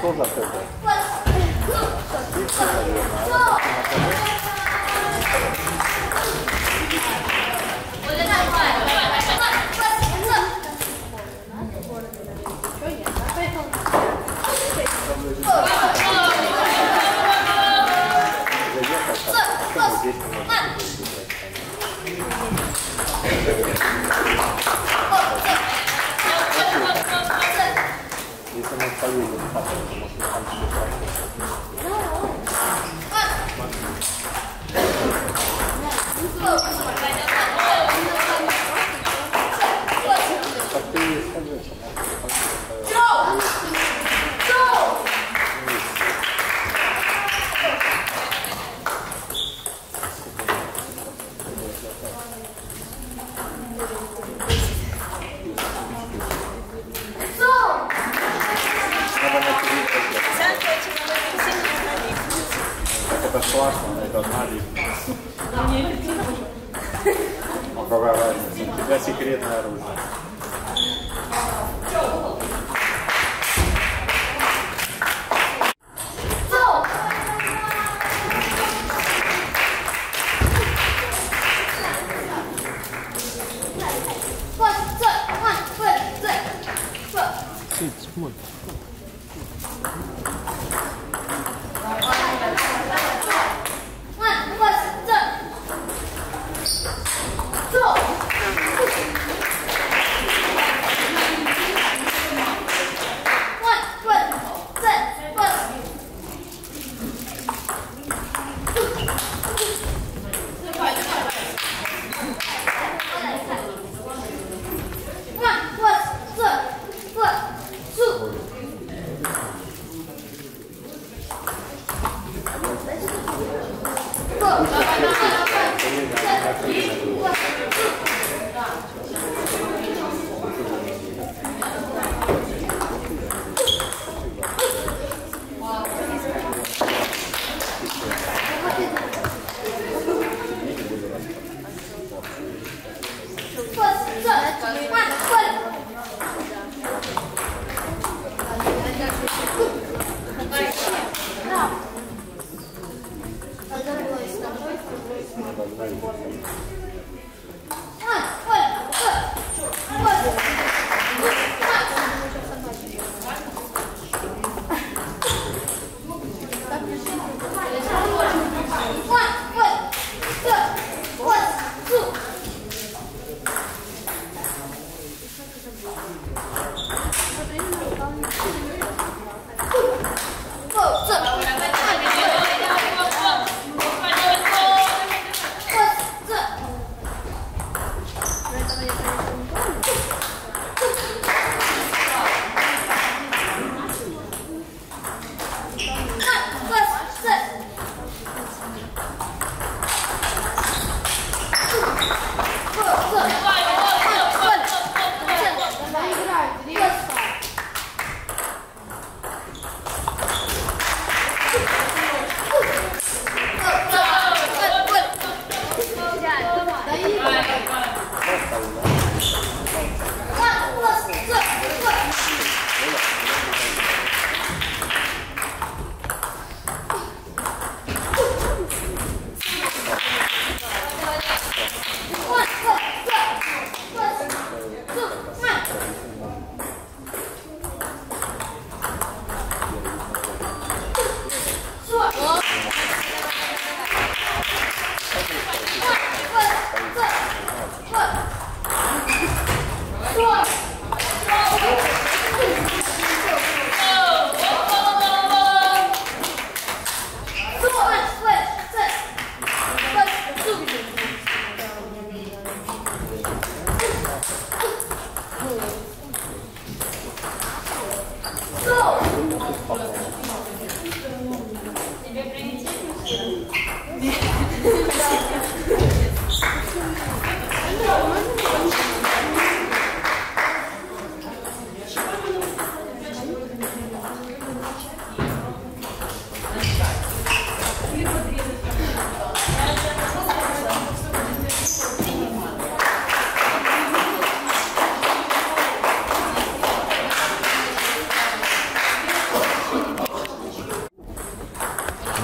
そうだったんだ。Mental load of in that.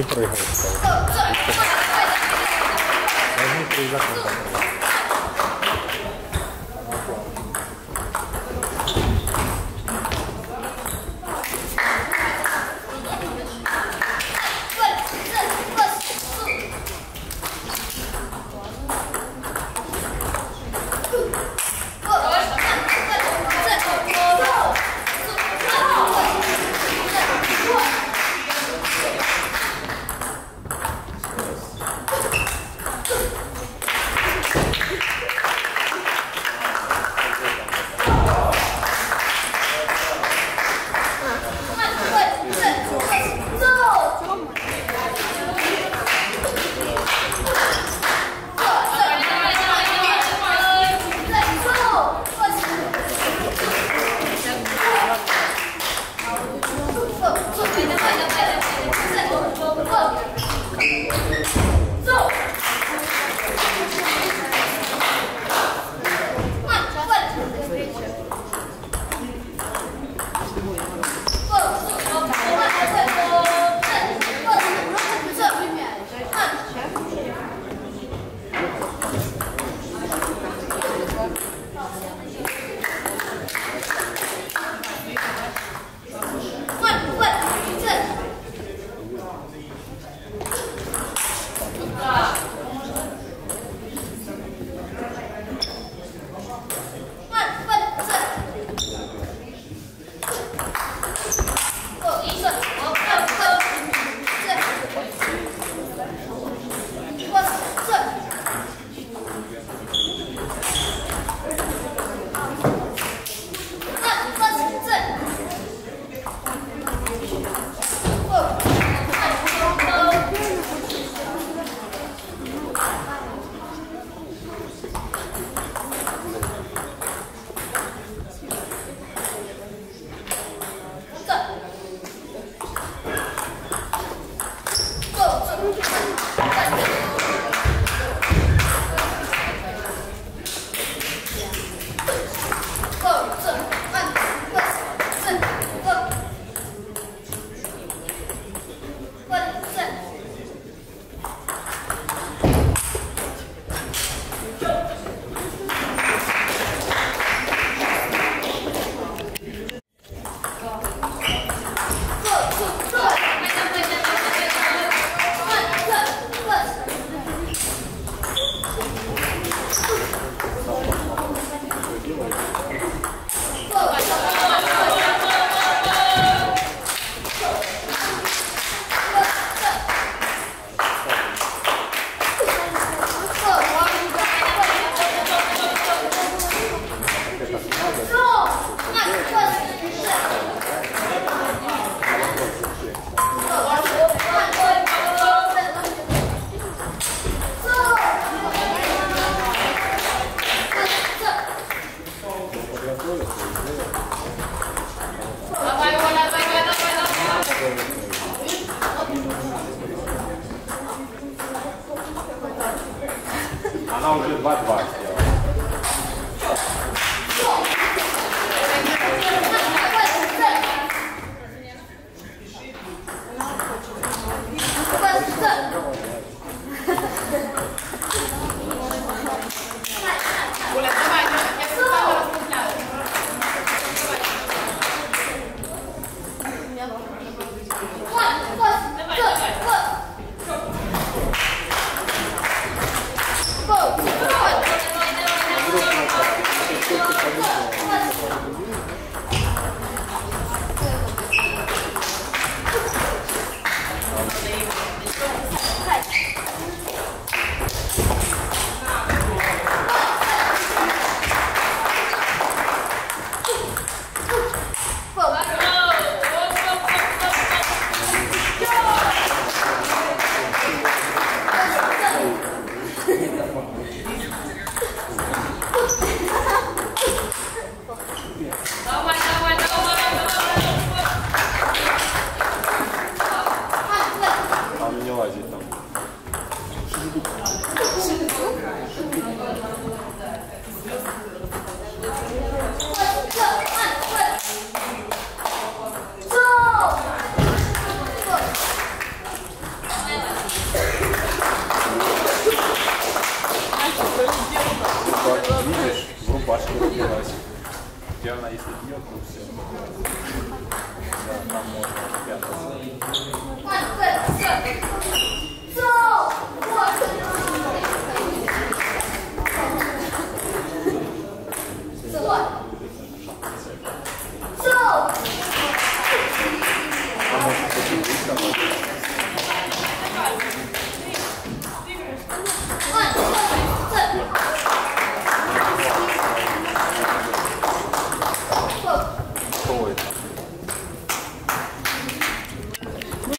не проиграть. Возьми три закона.